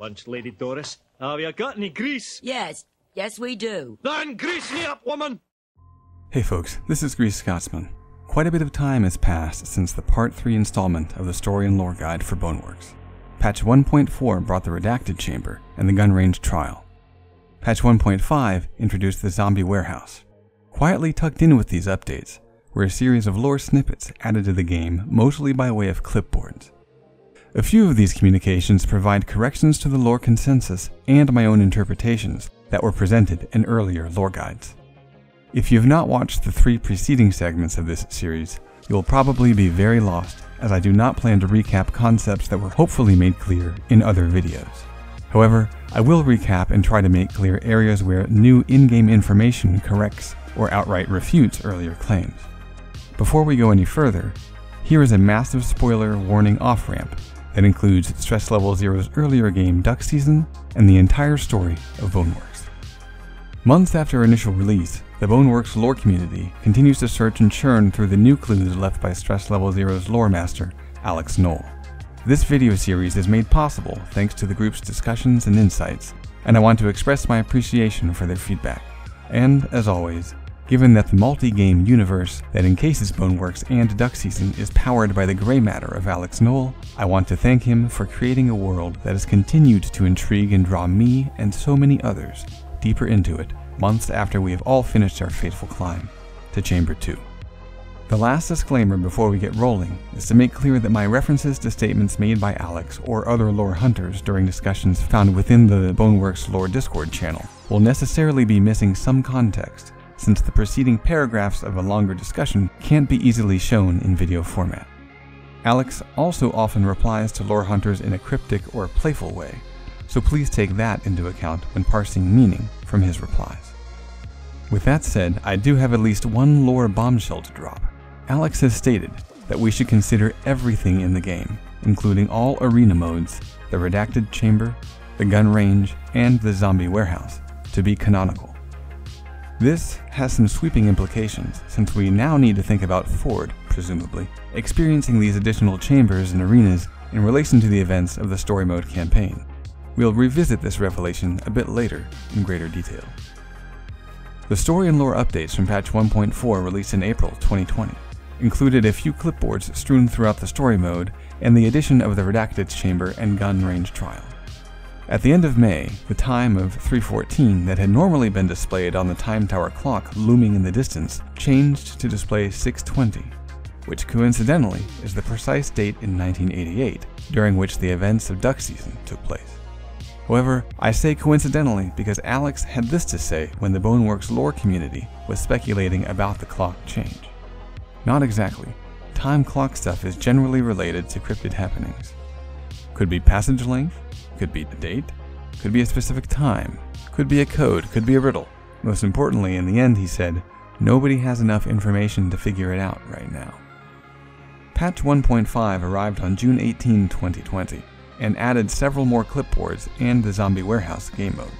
Lunch, Lady Doris. Have you got any grease? Yes, yes, we do. Then grease me up, woman! Hey folks, this is Greased Scotsman. Quite a bit of time has passed since the Part 3 installment of the Story and Lore Guide for Boneworks. Patch 1.4 brought the Redacted Chamber and the Gun Range Trial. Patch 1.5 introduced the Zombie Warehouse. Quietly tucked in with these updates were a series of lore snippets added to the game, mostly by way of clipboards. A few of these communications provide corrections to the lore consensus and my own interpretations that were presented in earlier lore guides. If you have not watched the three preceding segments of this series, you will probably be very lost as I do not plan to recap concepts that were hopefully made clear in other videos. However, I will recap and try to make clear areas where new in-game information corrects or outright refutes earlier claims. Before we go any further, here is a massive spoiler warning off-ramp that includes Stress Level Zero's earlier game Duck Season and the entire story of Boneworks. Months after initial release, the Boneworks lore community continues to search and churn through the new clues left by Stress Level Zero's lore master, Alex Knoll. This video series is made possible thanks to the group's discussions and insights, and I want to express my appreciation for their feedback. And, as always, given that the multi-game universe that encases Boneworks and Duck Season is powered by the gray matter of Alex Knoll, I want to thank him for creating a world that has continued to intrigue and draw me and so many others deeper into it months after we have all finished our fateful climb to Chamber 2. The last disclaimer before we get rolling is to make clear that my references to statements made by Alex or other lore hunters during discussions found within the Boneworks lore Discord channel will necessarily be missing some context, since the preceding paragraphs of a longer discussion can't be easily shown in video format. Alex also often replies to lore hunters in a cryptic or playful way, so please take that into account when parsing meaning from his replies. With that said, I do have at least one lore bombshell to drop. Alex has stated that we should consider everything in the game, including all arena modes, the redacted chamber, the gun range, and the zombie warehouse, to be canonical. This has some sweeping implications, since we now need to think about Ford, presumably, experiencing these additional chambers and arenas in relation to the events of the story mode campaign. We'll revisit this revelation a bit later in greater detail. The story and lore updates from patch 1.4 released in April 2020 included a few clipboards strewn throughout the story mode and the addition of the Redacted Chamber and Gun Range Trial. At the end of May, the time of 314 that had normally been displayed on the time tower clock looming in the distance changed to display 620, which coincidentally is the precise date in 1988 during which the events of duck season took place. However, I say coincidentally because Alex had this to say when the Boneworks lore community was speculating about the clock change. Not exactly. Time clock stuff is generally related to cryptid happenings. Could be passage length, could be the date, could be a specific time, could be a code, could be a riddle. Most importantly, in the end, he said, nobody has enough information to figure it out right now. Patch 1.5 arrived on June 18, 2020 and added several more clipboards and the Zombie Warehouse game modes.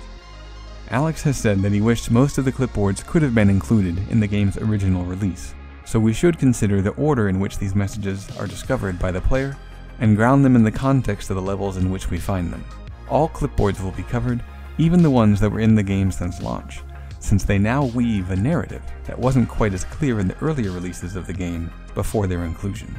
Alex has said that he wished most of the clipboards could have been included in the game's original release, so we should consider the order in which these messages are discovered by the player and ground them in the context of the levels in which we find them. All clipboards will be covered, even the ones that were in the game since launch, since they now weave a narrative that wasn't quite as clear in the earlier releases of the game before their inclusion.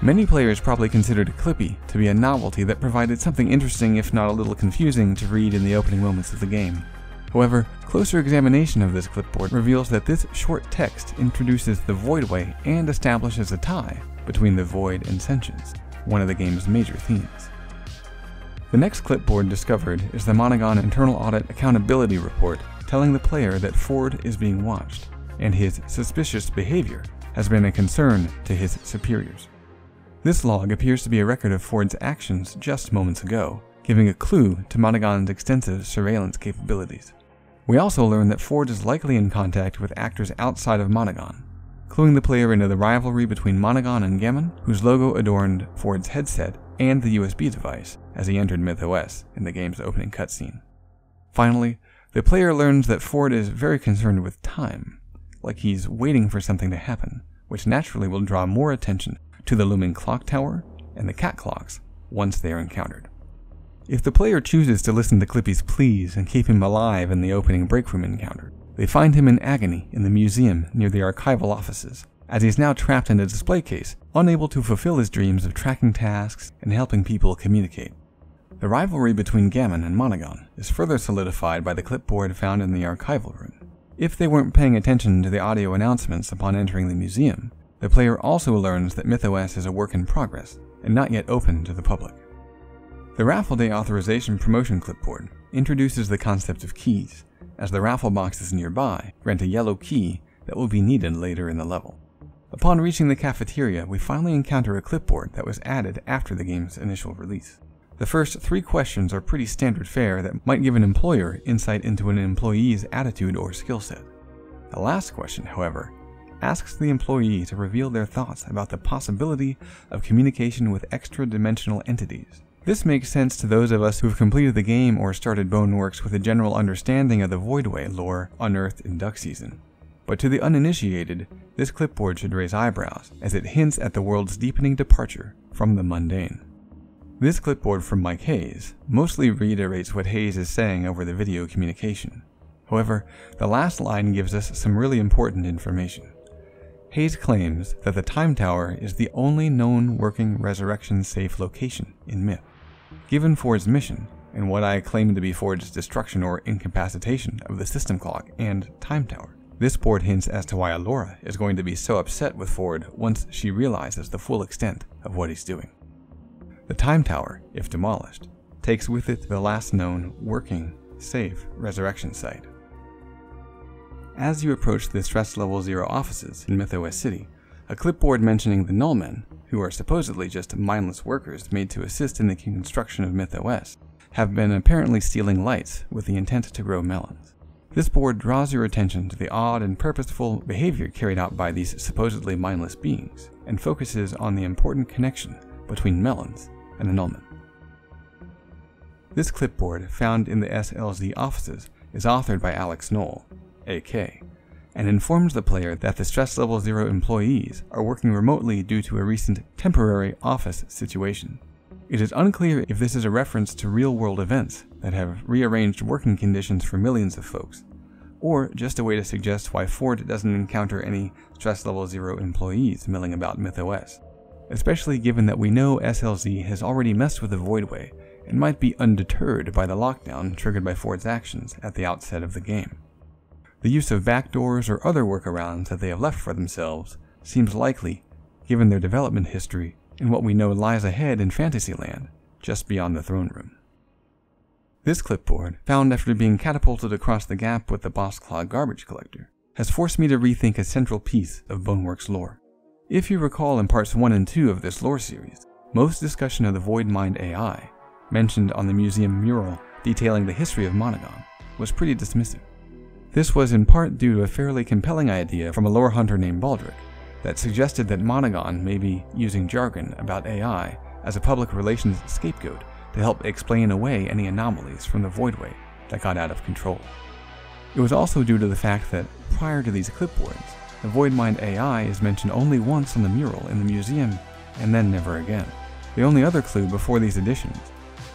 Many players probably considered Clippy to be a novelty that provided something interesting if not a little confusing to read in the opening moments of the game. However, closer examination of this clipboard reveals that this short text introduces the Voidway and establishes a tie between the Void and Sentience, one of the game's major themes. The next clipboard discovered is the Monogon Internal Audit Accountability Report telling the player that Ford is being watched, and his suspicious behavior has been a concern to his superiors. This log appears to be a record of Ford's actions just moments ago, giving a clue to Monogon's extensive surveillance capabilities. We also learn that Ford is likely in contact with actors outside of Monogon, cluing the player into the rivalry between Monogon and Gammon, whose logo adorned Ford's headset and the USB device as he entered MythOS in the game's opening cutscene. Finally, the player learns that Ford is very concerned with time, like he's waiting for something to happen, which naturally will draw more attention to the looming clock tower and the cat clocks once they are encountered. If the player chooses to listen to Clippy's pleas and keep him alive in the opening break room encounter, they find him in agony in the museum near the archival offices, as he is now trapped in a display case, unable to fulfill his dreams of tracking tasks and helping people communicate. The rivalry between Gammon and Monogon is further solidified by the clipboard found in the archival room. If they weren't paying attention to the audio announcements upon entering the museum, the player also learns that MythOS is a work in progress and not yet open to the public. The Raffle Day Authorization Promotion Clipboard introduces the concept of keys, as the raffle boxes nearby grant a yellow key that will be needed later in the level. Upon reaching the cafeteria, we finally encounter a clipboard that was added after the game's initial release. The first three questions are pretty standard fare that might give an employer insight into an employee's attitude or skill set. The last question, however, asks the employee to reveal their thoughts about the possibility of communication with extra dimensional entities. This makes sense to those of us who have completed the game or started Boneworks with a general understanding of the Voidway lore unearthed in Duck Season. But to the uninitiated, this clipboard should raise eyebrows, as it hints at the world's deepening departure from the mundane. This clipboard from Mike Hayes mostly reiterates what Hayes is saying over the video communication. However, the last line gives us some really important information. Hayes claims that the Time Tower is the only known working resurrection safe location in Myth. Given Ford's mission, and what I claim to be Ford's destruction or incapacitation of the system clock and Time Tower, this board hints as to why Alora is going to be so upset with Ford once she realizes the full extent of what he's doing. The Time Tower, if demolished, takes with it the last known, working, safe resurrection site. As you approach the Stress Level Zero offices in MythOS City, a clipboard mentioning the Nullmen, who are supposedly just mindless workers made to assist in the construction of MythOS, have been apparently stealing lights with the intent to grow melons. This board draws your attention to the odd and purposeful behavior carried out by these supposedly mindless beings, and focuses on the important connection between melons and the nullmen. This clipboard, found in the SLZ offices, is authored by Alex Knoll, AK, and informs the player that the Stress Level Zero employees are working remotely due to a recent temporary office situation. It is unclear if this is a reference to real world events that have rearranged working conditions for millions of folks, or just a way to suggest why Ford doesn't encounter any stress level zero employees milling about MythOS, especially given that we know SLZ has already messed with the Voidway and might be undeterred by the lockdown triggered by Ford's actions at the outset of the game. The use of backdoors or other workarounds that they have left for themselves seems likely, given their development history and what we know lies ahead in Fantasyland, just beyond the throne room. This clipboard, found after being catapulted across the gap with the Boss Claw garbage collector, has forced me to rethink a central piece of Boneworks lore. If you recall in parts 1 and 2 of this lore series, most discussion of the Void Mind AI, mentioned on the museum mural detailing the history of Monogon, was pretty dismissive. This was in part due to a fairly compelling idea from a lore hunter named Baldric, that suggested that Monogon may be using jargon about AI as a public relations scapegoat to help explain away any anomalies from the Voidway that got out of control. It was also due to the fact that, prior to these clipboards, the Voidmind AI is mentioned only once on the mural in the museum, and then never again. The only other clue before these additions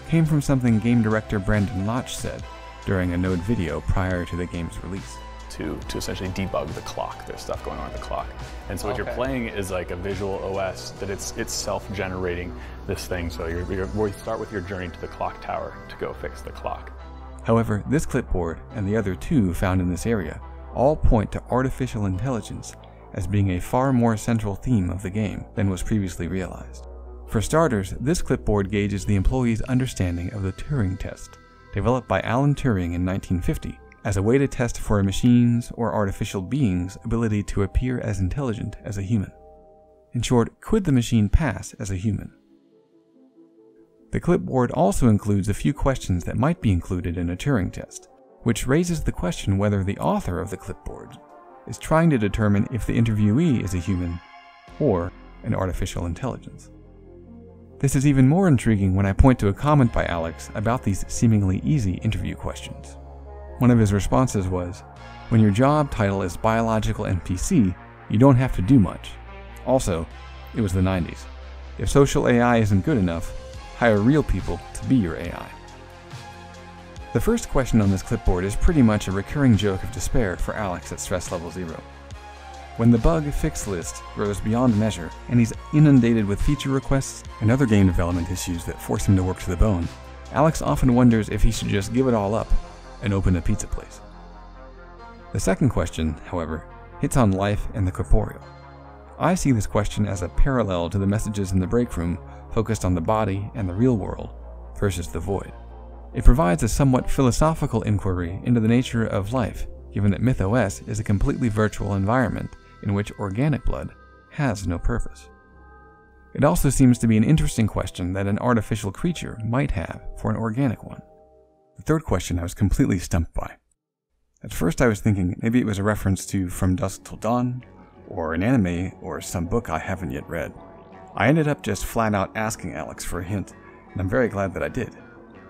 came from something game director Brandon Laatsch said during a Node video prior to the game's release to, to essentially debug the clock. There's stuff going on in the clock. And so what Okay. you're playing is like a visual OS that it's it's self-generating this thing. So you're, you're, we start with your journey to the clock tower to go fix the clock. However, this clipboard and the other two found in this area all point to artificial intelligence as being a far more central theme of the game than was previously realized. For starters, this clipboard gauges the employee's understanding of the Turing test, developed by Alan Turing in 1950 as a way to test for a machine's or artificial being's ability to appear as intelligent as a human. In short, could the machine pass as a human? The clipboard also includes a few questions that might be included in a Turing test, which raises the question whether the author of the clipboard is trying to determine if the interviewee is a human or an artificial intelligence. This is even more intriguing when I point to a comment by Alex about these seemingly easy interview questions. One of his responses was, When your job title is biological NPC, you don't have to do much. Also, it was the 90s. If social AI isn't good enough, hire real people to be your AI. The first question on this clipboard is pretty much a recurring joke of despair for Alex at stress level zero. When the bug fix list grows beyond measure and he's inundated with feature requests and other game development issues that force him to work to the bone, Alex often wonders if he should just give it all up and open a pizza place. The second question, however, hits on life and the corporeal. I see this question as a parallel to the messages in the break room focused on the body and the real world versus the void. It provides a somewhat philosophical inquiry into the nature of life, given that MythOS is a completely virtual environment in which organic blood has no purpose. It also seems to be an interesting question that an artificial creature might have for an organic one. The third question I was completely stumped by. At first, I was thinking maybe it was a reference to From Dusk Till Dawn, or an anime, or some book I haven't yet read. I ended up just flat out asking Alex for a hint, and I'm very glad that I did.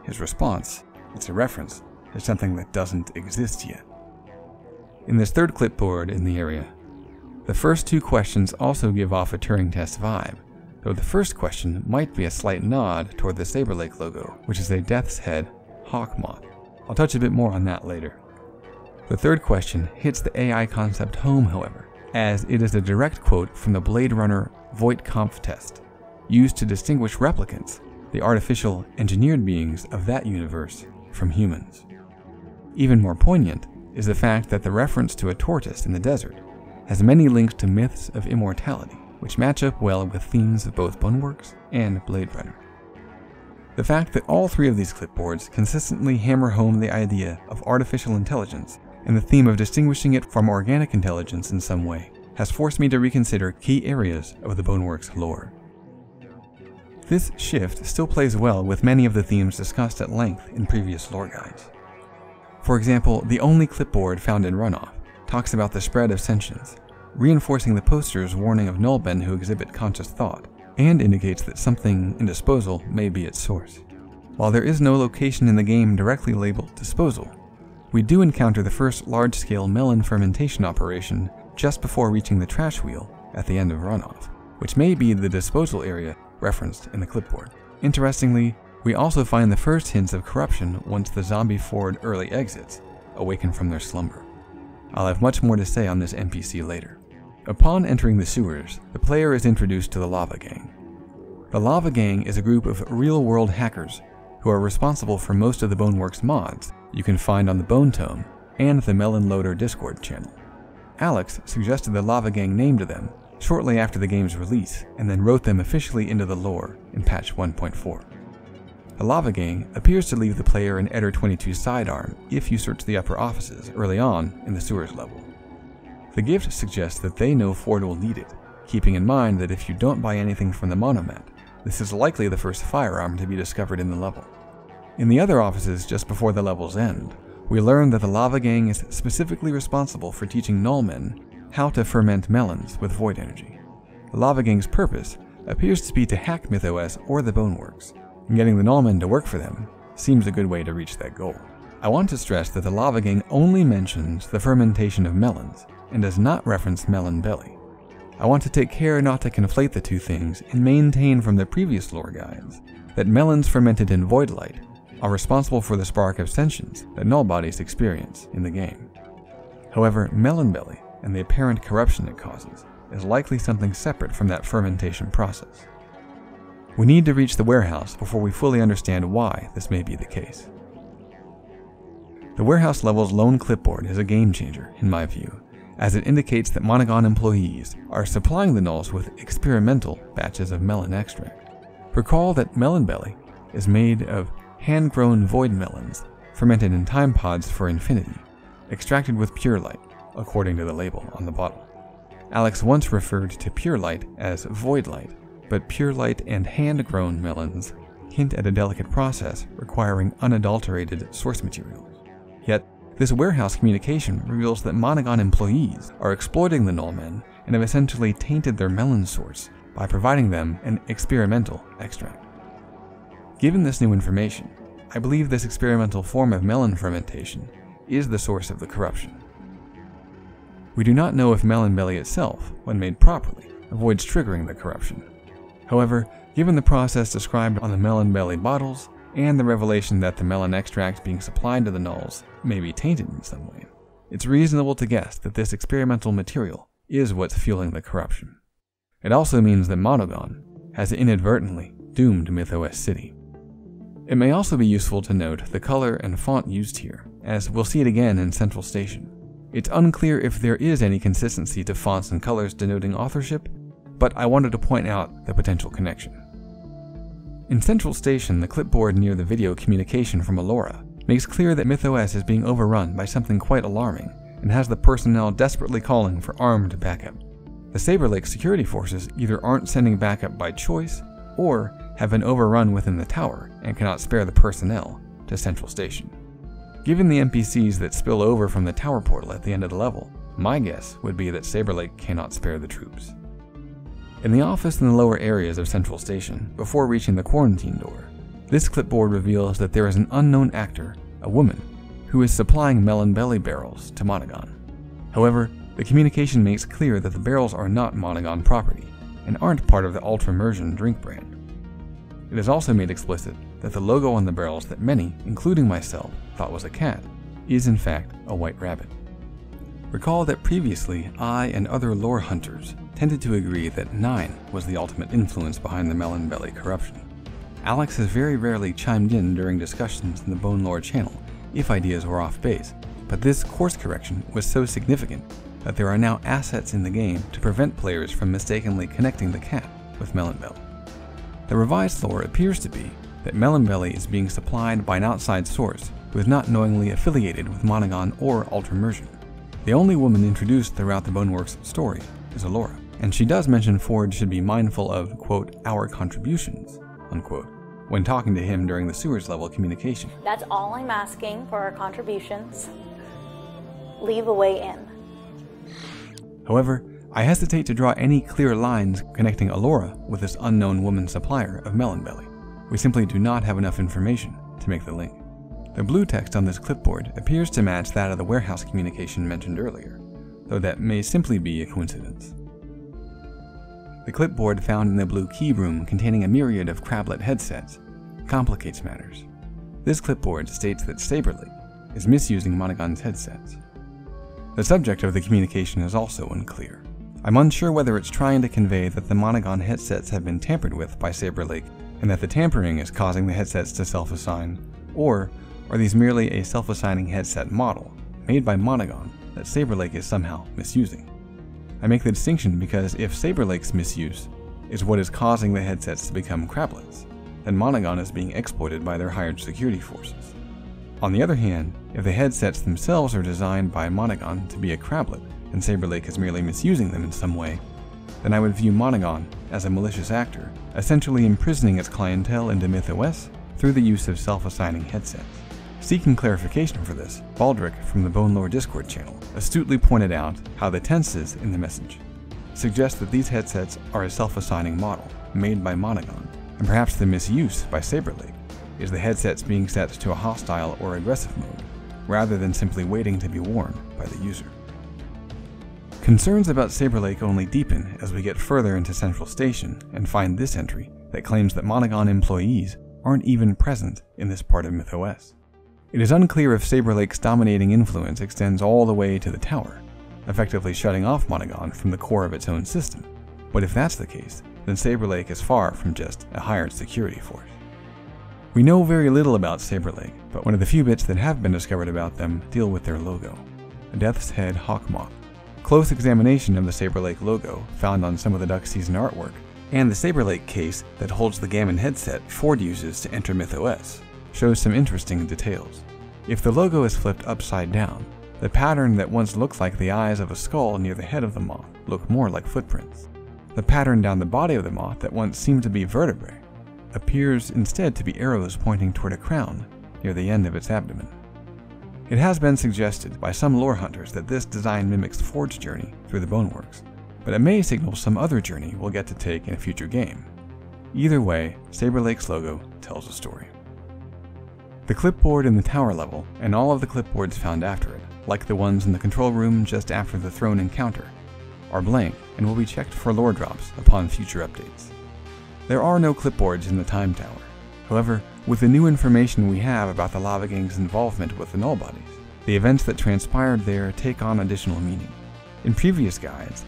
His response, it's a reference to something that doesn't exist yet. In this third clipboard in the area, the first two questions also give off a Turing test vibe, though the first question might be a slight nod toward the Saber Lake logo, which is a death's head hawk moth. I'll touch a bit more on that later. The third question hits the AI concept home, however, as it is a direct quote from the Blade Runner Voight-Kampff test, used to distinguish replicants, the artificial engineered beings of that universe, from humans. Even more poignant is the fact that the reference to a tortoise in the desert has many links to myths of immortality, which match up well with themes of both Boneworks and Blade Runner. The fact that all three of these clipboards consistently hammer home the idea of artificial intelligence and the theme of distinguishing it from organic intelligence in some way has forced me to reconsider key areas of the Boneworks lore. This shift still plays well with many of the themes discussed at length in previous lore guides. For example, the only clipboard found in Runoff talks about the spread of sentience, reinforcing the poster's warning of nullmen who exhibit conscious thought, and indicates that something in disposal may be its source. While there is no location in the game directly labeled disposal, we do encounter the first large-scale melon fermentation operation just before reaching the trash wheel at the end of runoff, which may be the disposal area referenced in the clipboard. Interestingly, we also find the first hints of corruption once the zombie Ford early exits, awaken from their slumber. I'll have much more to say on this NPC later. Upon entering the sewers, the player is introduced to the Lava Gang. The Lava Gang is a group of real-world hackers who are responsible for most of the Boneworks mods you can find on the Bone Tome and the Melon Loader Discord channel. Alex suggested the Lava Gang name to them shortly after the game's release, and then wrote them officially into the lore in patch 1.4. The Lava Gang appears to leave the player an Eder 22 sidearm if you search the upper offices early on in the sewers level. The gift suggests that they know Ford will need it, keeping in mind that if you don't buy anything from the Monomat, this is likely the first firearm to be discovered in the level. In the other offices just before the level's end, we learn that the Lava Gang is specifically responsible for teaching Nullmen how to ferment melons with void energy. The Lava Gang's purpose appears to be to hack MythOS or the Boneworks, and getting the Nullmen to work for them seems a good way to reach that goal. I want to stress that the Lava Gang only mentions the fermentation of melons and does not reference melon belly. I want to take care not to conflate the two things and maintain from the previous lore guides that melons fermented in void light are responsible for the spark of sentience that null bodies experience in the game. However, melon belly and the apparent corruption it causes is likely something separate from that fermentation process. We need to reach the warehouse before we fully understand why this may be the case. The warehouse level's lone clipboard is a game changer, in my view, as it indicates that Monogon employees are supplying the nulls with experimental batches of melon extract. Recall that melon belly is made of hand grown void melons, fermented in time pods for infinity, extracted with pure light, according to the label on the bottle. Alex once referred to pure light as void light, but pure light and hand grown melons hint at a delicate process requiring unadulterated source materials. Yet, this warehouse communication reveals that Monogon employees are exploiting the Nullmen and have essentially tainted their melon source by providing them an experimental extract. Given this new information, I believe this experimental form of melon fermentation is the source of the corruption. We do not know if melon belly itself, when made properly, avoids triggering the corruption. However, Given the process described on the melon belly bottles, and the revelation that the melon extract being supplied to the nulls may be tainted in some way, it's reasonable to guess that this experimental material is what's fueling the corruption. It also means that Monogon has inadvertently doomed MythOS City. It may also be useful to note the color and font used here, as we'll see it again in Central Station. It's unclear if there is any consistency to fonts and colors denoting authorship, but I wanted to point out the potential connection. In Central Station, the clipboard near the video communication from Alora makes clear that MythOS is being overrun by something quite alarming and has the personnel desperately calling for armed backup. The Saber Lake security forces either aren't sending backup by choice or have been overrun within the tower and cannot spare the personnel to Central Station. Given the NPCs that spill over from the tower portal at the end of the level, my guess would be that Saber Lake cannot spare the troops. In the office in the lower areas of Central Station, before reaching the quarantine door, this clipboard reveals that there is an unknown actor, a woman, who is supplying melon belly barrels to Monogon. However, the communication makes clear that the barrels are not Monogon property and aren't part of the Ultra Immersion drink brand. It is also made explicit that the logo on the barrels that many, including myself, thought was a cat, is in fact a white rabbit. Recall that previously I and other lore hunters tended to agree that Nine was the ultimate influence behind the Melon Belly corruption. Alex has very rarely chimed in during discussions in the Bone Lore channel if ideas were off base, but this course correction was so significant that there are now assets in the game to prevent players from mistakenly connecting the cat with Melon Belly. The revised lore appears to be that Melon Belly is being supplied by an outside source who is not knowingly affiliated with Monogon or Ultramersion. The only woman introduced throughout the Boneworks story is Alora and she does mention Ford should be mindful of, quote, our contributions, unquote, when talking to him during the sewers level communication. That's all I'm asking for our contributions. Leave a way in. However, I hesitate to draw any clear lines connecting Alora with this unknown woman supplier of Melon Belly. We simply do not have enough information to make the link. The blue text on this clipboard appears to match that of the warehouse communication mentioned earlier, though that may simply be a coincidence. The clipboard found in the blue key room containing a myriad of crablet headsets complicates matters. This clipboard states that Saberlake is misusing Monogon's headsets. The subject of the communication is also unclear. I'm unsure whether it's trying to convey that the Monogon headsets have been tampered with by Saberlake and that the tampering is causing the headsets to self-assign, or are these merely a self-assigning headset model made by Monogon that Saberlake is somehow misusing? I make the distinction because if Saber Lake's misuse is what is causing the headsets to become crablets, then Monogon is being exploited by their hired security forces. On the other hand, if the headsets themselves are designed by Monogon to be a crablet and Saber Lake is merely misusing them in some way, then I would view Monogon as a malicious actor, essentially imprisoning its clientele into MythOS through the use of self-assigning headsets. Seeking clarification for this, Baldric from the Bone Lore Discord channel astutely pointed out how the tenses in the message suggest that these headsets are a self-assigning model made by Monogon, and perhaps the misuse by Saberlake is the headsets being set to a hostile or aggressive mode, rather than simply waiting to be worn by the user. Concerns about Saberlake only deepen as we get further into Central Station and find this entry that claims that Monogon employees aren't even present in this part of MythOS. It is unclear if Saber Lake's dominating influence extends all the way to the tower, effectively shutting off Monogon from the core of its own system. But if that's the case, then Saber Lake is far from just a hired security force. We know very little about Saber Lake, but one of the few bits that have been discovered about them deal with their logo, a Death's Head Hawk Moth. Close examination of the Saber Lake logo, found on some of the Duck Season artwork, and the Saber Lake case that holds the Gammon headset Ford uses to enter MythOS, shows some interesting details. If the logo is flipped upside down, the pattern that once looked like the eyes of a skull near the head of the moth look more like footprints. The pattern down the body of the moth that once seemed to be vertebrae appears instead to be arrows pointing toward a crown near the end of its abdomen. It has been suggested by some lore hunters that this design mimics Ford's journey through the Boneworks, but it may signal some other journey we'll get to take in a future game. Either way, Saber Lake's logo tells a story. The clipboard in the tower level, and all of the clipboards found after it, like the ones in the control room just after the throne encounter, are blank and will be checked for lore drops upon future updates. There are no clipboards in the time tower. However, with the new information we have about the Lava Gang's involvement with the Null Bodies, the events that transpired there take on additional meaning. In previous guides,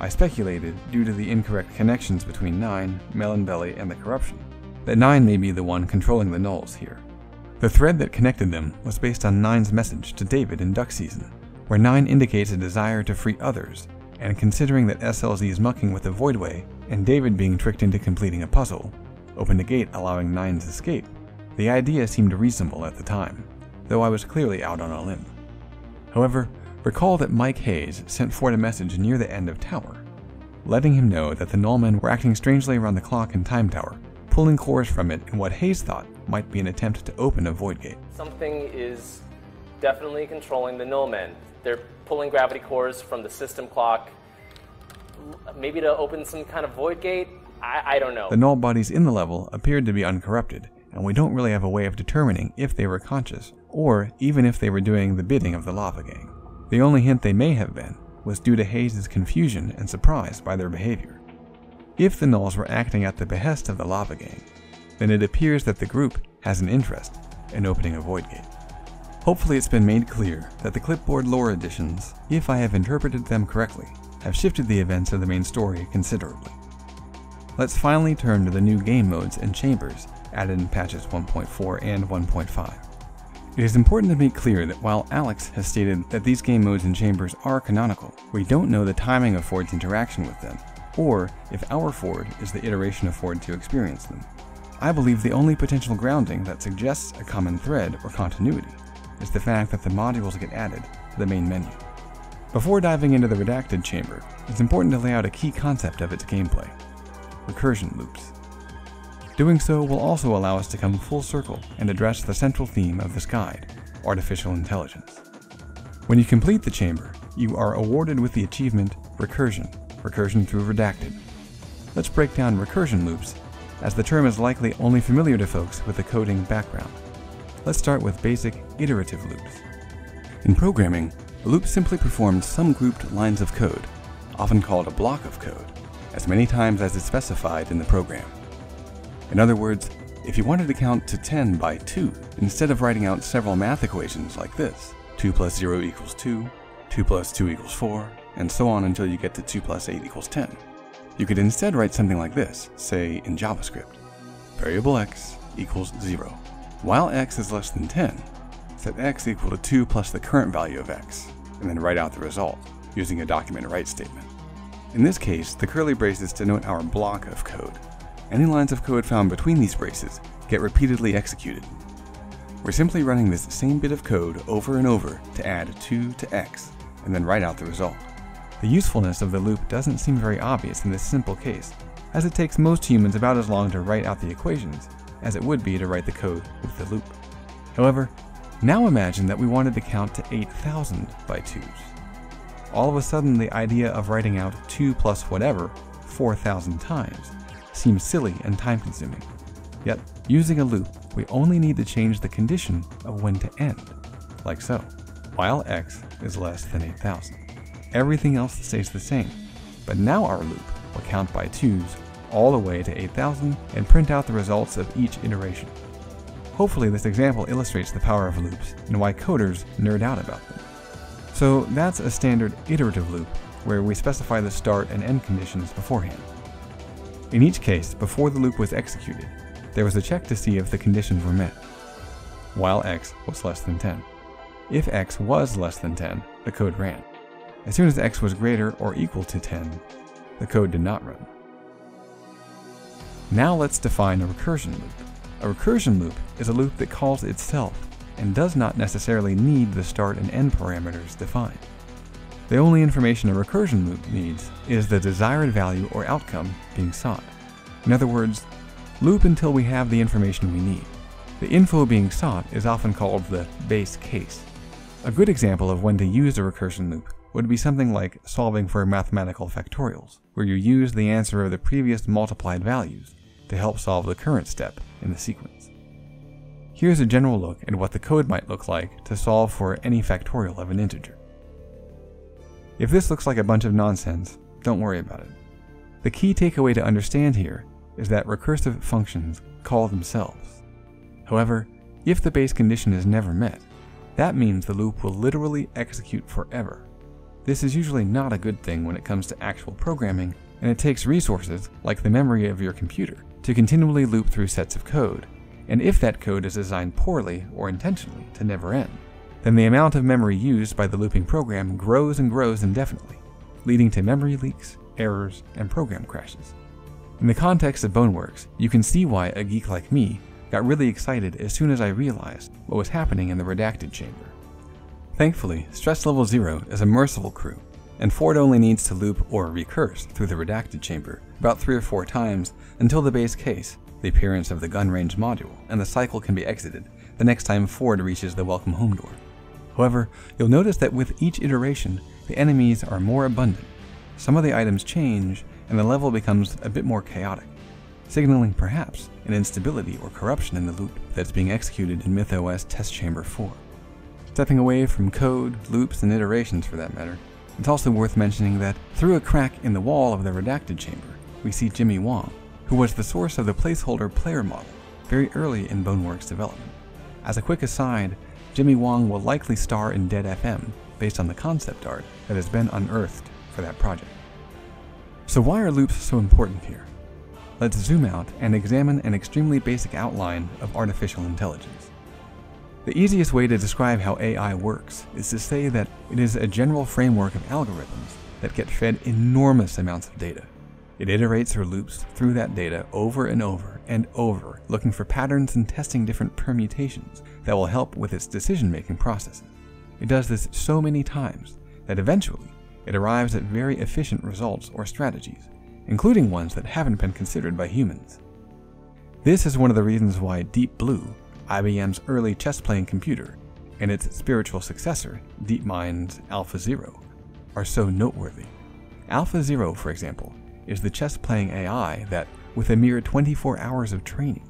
I speculated, due to the incorrect connections between Nine, Melonbelly, and the corruption, that Nine may be the one controlling the Nulls here. The thread that connected them was based on Nine's message to David in Duck Season, where Nine indicates a desire to free others, and considering that SLZ is mucking with the Voidway, and David being tricked into completing a puzzle, opened a gate allowing Nine's escape, the idea seemed reasonable at the time, though I was clearly out on a limb. However, recall that Mike Hayes sent Ford a message near the end of Tower, letting him know that the Nullmen were acting strangely around the clock in Time Tower, pulling cores from it in what Hayes thought might be an attempt to open a void gate. Something is definitely controlling the Nullmen. They're pulling gravity cores from the system clock, maybe to open some kind of void gate. I, I don't know. The null bodies in the level appeared to be uncorrupted, and we don't really have a way of determining if they were conscious, or even if they were doing the bidding of the Lava Gang. The only hint they may have been was due to Hayes' confusion and surprise by their behavior. If the Nulls were acting at the behest of the Lava Gang, then it appears that the group has an interest in opening a Void Gate. Hopefully it's been made clear that the clipboard lore additions, if I have interpreted them correctly, have shifted the events of the main story considerably. Let's finally turn to the new game modes and chambers added in patches 1.4 and 1.5. It is important to make clear that while Alex has stated that these game modes and chambers are canonical, we don't know the timing of Ford's interaction with them, or if our Ford is the iteration of Ford to experience them. I believe the only potential grounding that suggests a common thread or continuity is the fact that the modules get added to the main menu. Before diving into the redacted chamber, it's important to lay out a key concept of its gameplay recursion loops. Doing so will also allow us to come full circle and address the central theme of this guide artificial intelligence. When you complete the chamber, you are awarded with the achievement Recursion, recursion through redacted. Let's break down recursion loops, as the term is likely only familiar to folks with a coding background. Let's start with basic iterative loops. In programming, a loop simply performs some grouped lines of code, often called a block of code, as many times as is specified in the program. In other words, if you wanted to count to 10 by 2, instead of writing out several math equations like this, 2 plus 0 equals 2, 2 plus 2 equals 4, and so on until you get to 2 plus 8 equals 10, you could instead write something like this, say in JavaScript. Variable x equals 0. While x is less than 10, set x equal to 2 plus the current value of x, and then write out the result, using a document write statement. In this case, the curly braces denote our block of code, any lines of code found between these braces get repeatedly executed. We're simply running this same bit of code over and over to add 2 to x, and then write out the result. The usefulness of the loop doesn't seem very obvious in this simple case, as it takes most humans about as long to write out the equations as it would be to write the code with the loop. However, now imagine that we wanted to count to 8,000 by 2s. All of a sudden, the idea of writing out 2 plus whatever 4,000 times seems silly and time consuming. Yet, using a loop, we only need to change the condition of when to end, like so, while x is less than 8000. Everything else stays the same, but now our loop will count by 2's all the way to 8000 and print out the results of each iteration. Hopefully this example illustrates the power of loops and why coders nerd out about them. So that's a standard iterative loop where we specify the start and end conditions beforehand. In each case, before the loop was executed, there was a check to see if the conditions were met, while x was less than 10. If x was less than 10, the code ran. As soon as x was greater or equal to 10, the code did not run. Now let's define a recursion loop. A recursion loop is a loop that calls itself and does not necessarily need the start and end parameters defined. The only information a recursion loop needs is the desired value or outcome being sought. In other words, loop until we have the information we need. The info being sought is often called the base case. A good example of when to use a recursion loop would be something like solving for mathematical factorials, where you use the answer of the previous multiplied values to help solve the current step in the sequence. Here's a general look at what the code might look like to solve for any factorial of an integer. If this looks like a bunch of nonsense, don't worry about it. The key takeaway to understand here is that recursive functions call themselves. However, if the base condition is never met, that means the loop will literally execute forever. This is usually not a good thing when it comes to actual programming, and it takes resources, like the memory of your computer, to continually loop through sets of code, and if that code is designed poorly or intentionally to never end, then the amount of memory used by the looping program grows and grows indefinitely, leading to memory leaks, errors, and program crashes. In the context of Boneworks, you can see why a geek like me got really excited as soon as I realized what was happening in the redacted chamber. Thankfully, Stress Level Zero is a merciful crew, and Ford only needs to loop or recurse through the redacted chamber about three or four times until the base case, the appearance of the gun range module, and the cycle can be exited the next time Ford reaches the welcome home door. However, you'll notice that with each iteration, the enemies are more abundant. Some of the items change, and the level becomes a bit more chaotic, signaling perhaps an instability or corruption in the loop that's being executed in MythOS Test Chamber 4. Stepping away from code, loops, and iterations for that matter, it's also worth mentioning that through a crack in the wall of the redacted chamber, we see Jimmy Wong, who was the source of the placeholder player model very early in Boneworks development. As a quick aside, Jimmy Wong will likely star in Dead FM based on the concept art that has been unearthed for that project. So why are loops so important here? Let's zoom out and examine an extremely basic outline of artificial intelligence. The easiest way to describe how AI works is to say that it is a general framework of algorithms that get fed enormous amounts of data. It iterates or loops through that data over and over and over, looking for patterns and testing different permutations that will help with its decision making processes. It does this so many times that eventually it arrives at very efficient results or strategies, including ones that haven't been considered by humans. This is one of the reasons why Deep Blue IBM's early chess playing computer, and its spiritual successor, DeepMind's AlphaZero, are so noteworthy. AlphaZero, for example, is the chess playing AI that, with a mere 24 hours of training,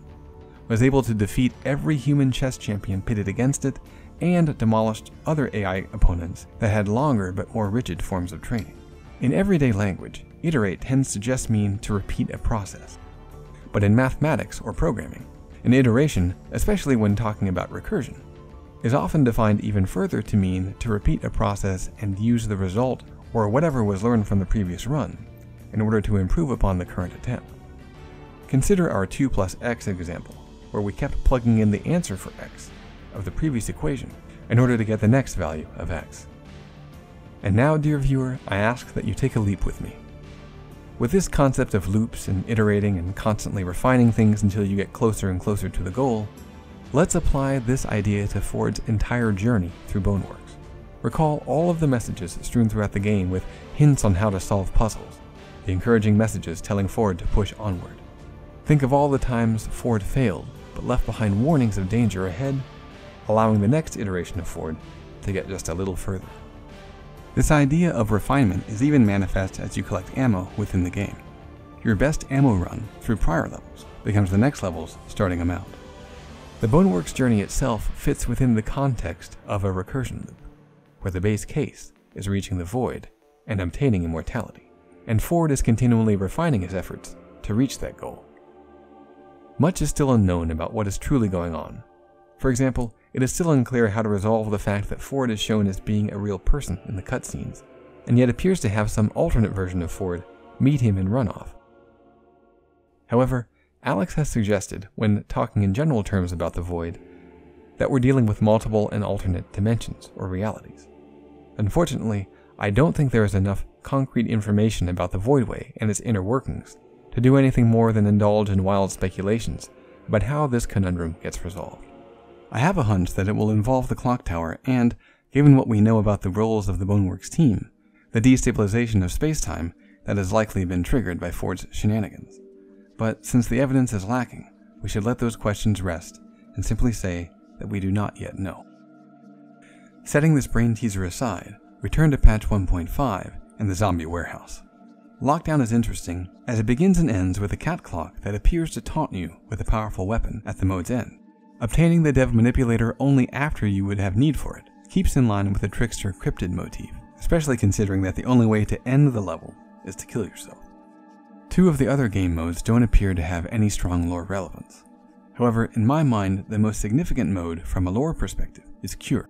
was able to defeat every human chess champion pitted against it and demolished other AI opponents that had longer but more rigid forms of training. In everyday language, iterate tends to just mean to repeat a process. But in mathematics or programming, an iteration, especially when talking about recursion, is often defined even further to mean to repeat a process and use the result or whatever was learned from the previous run in order to improve upon the current attempt. Consider our 2 plus x example, where we kept plugging in the answer for x of the previous equation in order to get the next value of x. And now, dear viewer, I ask that you take a leap with me. With this concept of loops and iterating and constantly refining things until you get closer and closer to the goal, let's apply this idea to Ford's entire journey through Boneworks. Recall all of the messages strewn throughout the game with hints on how to solve puzzles, the encouraging messages telling Ford to push onward. Think of all the times Ford failed, but left behind warnings of danger ahead, allowing the next iteration of Ford to get just a little further. This idea of refinement is even manifest as you collect ammo within the game. Your best ammo run through prior levels becomes the next level's starting amount. The Boneworks journey itself fits within the context of a recursion loop, where the base case is reaching the void and obtaining immortality, and Ford is continually refining his efforts to reach that goal. Much is still unknown about what is truly going on. For example, it is still unclear how to resolve the fact that Ford is shown as being a real person in the cutscenes, and yet appears to have some alternate version of Ford meet him in runoff. However, Alex has suggested, when talking in general terms about the void, that we're dealing with multiple and alternate dimensions or realities. Unfortunately, I don't think there is enough concrete information about the Voidway and its inner workings to do anything more than indulge in wild speculations about how this conundrum gets resolved. I have a hunch that it will involve the clock tower and, given what we know about the roles of the Boneworks team, the destabilization of spacetime that has likely been triggered by Ford's shenanigans. But since the evidence is lacking, we should let those questions rest and simply say that we do not yet know. Setting this brain teaser aside, return to patch 1.5 and the zombie warehouse. Lockdown is interesting as it begins and ends with a cat clock that appears to taunt you with a powerful weapon at the mode's end. Obtaining the Dev Manipulator only after you would have need for it keeps in line with the Trickster Cryptid motif, especially considering that the only way to end the level is to kill yourself. Two of the other game modes don't appear to have any strong lore relevance. However, in my mind, the most significant mode from a lore perspective is Cure.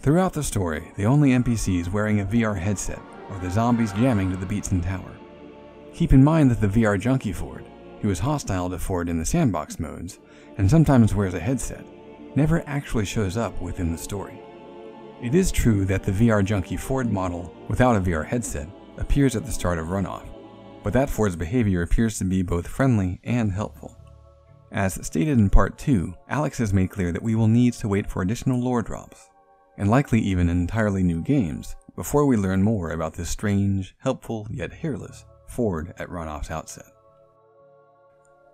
Throughout the story, the only NPCs wearing a VR headset are the zombies jamming to the beats in Tower. Keep in mind that the VR junkie Ford, who is hostile to Ford in the sandbox modes and sometimes wears a headset, never actually shows up within the story. It is true that the VR junkie Ford model without a VR headset appears at the start of Runoff, but that Ford's behavior appears to be both friendly and helpful. As stated in part 2, Alex has made clear that we will need to wait for additional lore drops, and likely even entirely new games, before we learn more about this strange, helpful, yet hairless Ford at Runoff's outset.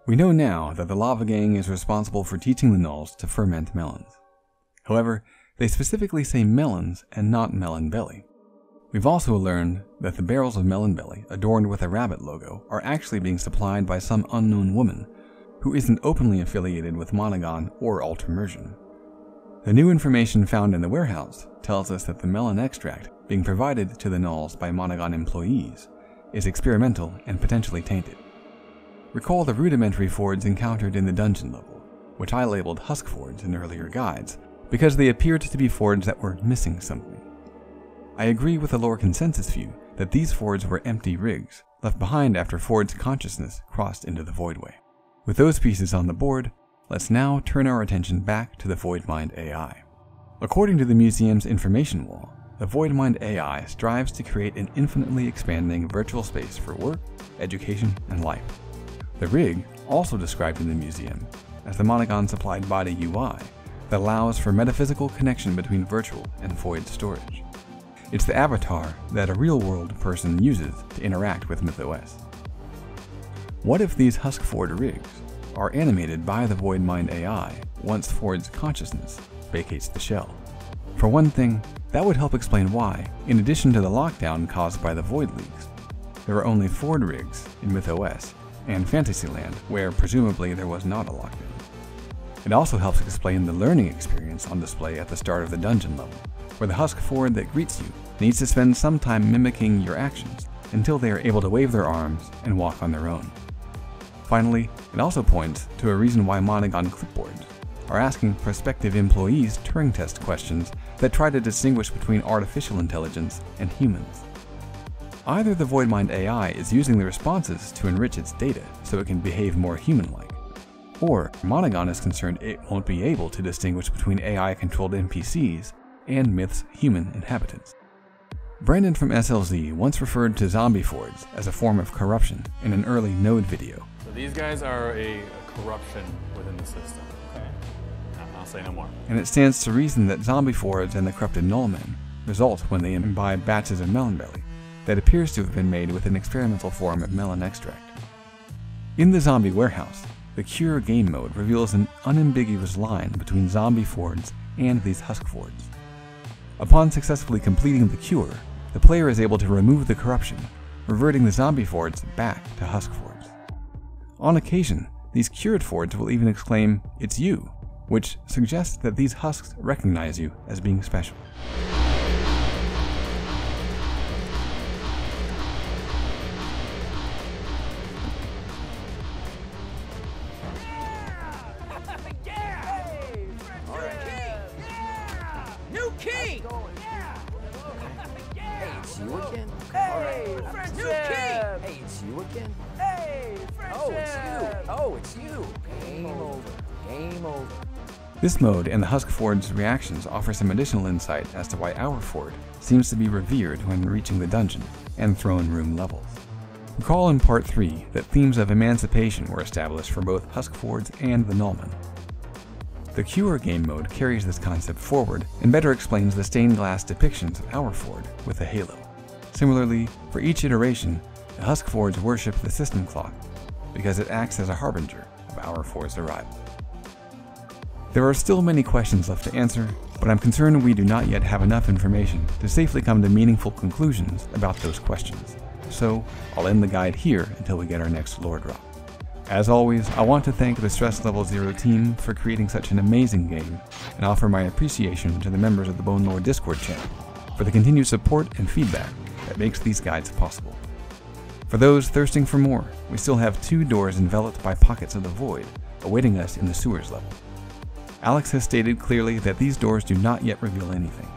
We know now that the Lava Gang is responsible for teaching the Nulls to ferment melons. However, they specifically say melons and not melon belly. We've also learned that the barrels of melon belly, adorned with a rabbit logo, are actually being supplied by some unknown woman who isn't openly affiliated with Monogon or Ultramersion. The new information found in the warehouse tells us that the melon extract being provided to the Nulls by Monogon employees is experimental and potentially tainted. Recall the rudimentary Fords encountered in the dungeon level, which I labeled Husk Fords in earlier guides, because they appeared to be Fords that were missing something. I agree with the lore consensus view that these Fords were empty rigs, left behind after Ford's consciousness crossed into the Voidway. With those pieces on the board, let's now turn our attention back to the Voidmind AI. According to the museum's information wall, the Voidmind AI strives to create an infinitely expanding virtual space for work, education, and life. The rig, also described in the museum as the Monogon supplied body UI, that allows for metaphysical connection between virtual and void storage. It's the avatar that a real world person uses to interact with MythOS. What if these Husk Ford rigs are animated by the Void Mind AI once Ford's consciousness vacates the shell? For one thing, that would help explain why, in addition to the lockdown caused by the Void leaks, there are only Ford rigs in MythOS and Fantasyland, where presumably there was not a lockdown. It also helps explain the learning experience on display at the start of the dungeon level, where the Husk Ford that greets you needs to spend some time mimicking your actions until they are able to wave their arms and walk on their own. Finally, it also points to a reason why Monogon clipboards are asking prospective employees Turing test questions that try to distinguish between artificial intelligence and humans. Either the Voidmind AI is using the responses to enrich its data so it can behave more human-like, or Monogon is concerned it won't be able to distinguish between AI-controlled NPCs and Myth's human inhabitants. Brandon from SLZ once referred to zombie fords as a form of corruption in an early Node video. So these guys are a, a corruption within the system. Okay. I'll say no more. And it stands to reason that zombie fords and the corrupted nullmen result when they imbibe batches of melon belly that appears to have been made with an experimental form of melon extract. In the zombie warehouse, the Cure game mode reveals an unambiguous line between zombie Fords and these Husk Fords. Upon successfully completing the cure, the player is able to remove the corruption, reverting the zombie Fords back to Husk Fords. On occasion, these cured Fords will even exclaim, It's you, which suggests that these husks recognize you as being special. Mode and the Husk Ford's reactions offer some additional insight as to why our Ford seems to be revered when reaching the dungeon and throne room levels. Recall in Part 3 that themes of emancipation were established for both Husk Fords and the Nullmen. The Cure game mode carries this concept forward and better explains the stained glass depictions of our Ford with a halo. Similarly, for each iteration, the Husk Fords worship the system clock because it acts as a harbinger of our Ford's arrival. There are still many questions left to answer, but I'm concerned we do not yet have enough information to safely come to meaningful conclusions about those questions. So, I'll end the guide here until we get our next lore drop. As always, I want to thank the Stress Level Zero team for creating such an amazing game, and offer my appreciation to the members of the Bone Lore Discord channel for the continued support and feedback that makes these guides possible. For those thirsting for more, we still have two doors enveloped by pockets of the void awaiting us in the sewers level. Alex has stated clearly that these doors do not yet reveal anything.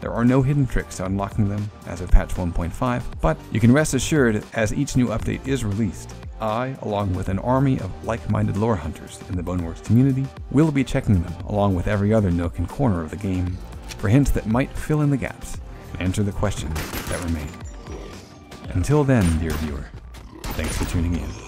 There are no hidden tricks to unlocking them as of patch 1.5, but you can rest assured as each new update is released, I, along with an army of like minded lore hunters in the Boneworks community, will be checking them along with every other nook and corner of the game for hints that might fill in the gaps and answer the questions that remain. Until then, dear viewer, thanks for tuning in.